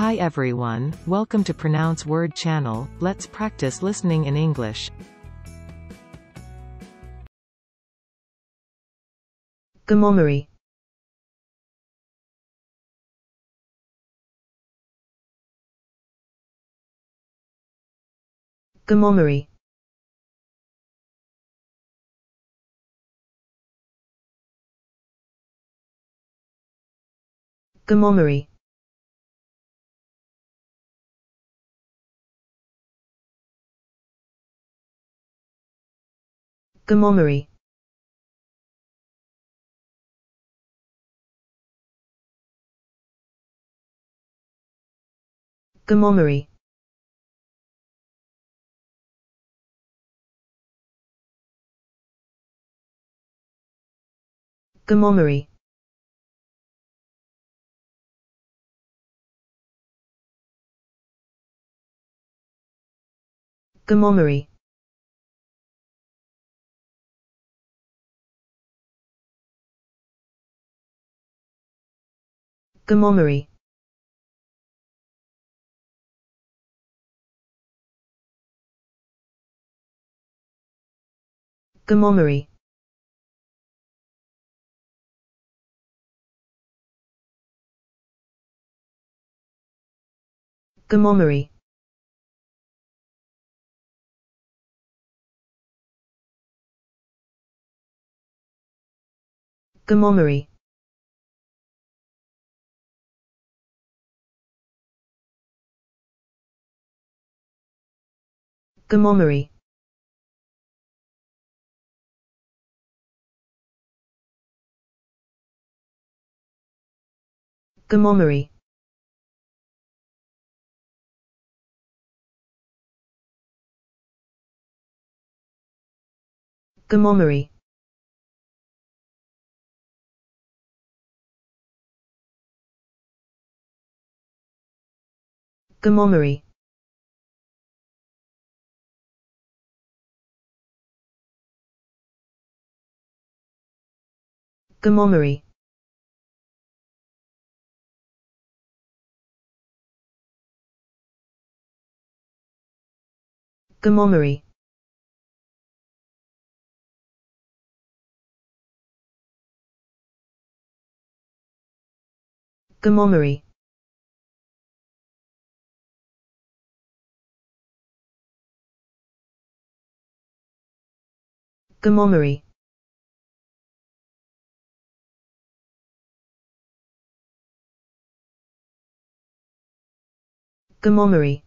Hi everyone, welcome to Pronounce Word channel, let's practice listening in English. Gamomery. Gamomery. Gamomery. Gamomery. Gamomery. Gamomery. Gamomery. Gamomery. Gamomery. Gamomery. Gamomery. Gamomery. Gamomery. Gamomery. Gamomery Gamomery. Gamomery. Gamomery. Gamomery Gamomery.